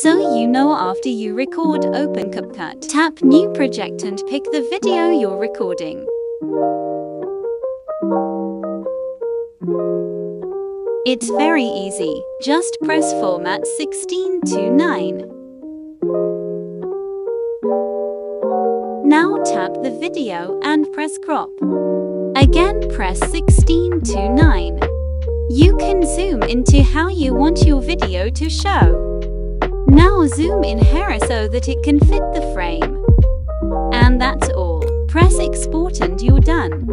So you know after you record open CapCut, tap new project and pick the video you're recording. It's very easy, just press format 16 to 9. Now tap the video and press crop. Again press 16 to 9. You can zoom into how you want your video to show. Now zoom in here so that it can fit the frame. And that's all. Press export and you're done.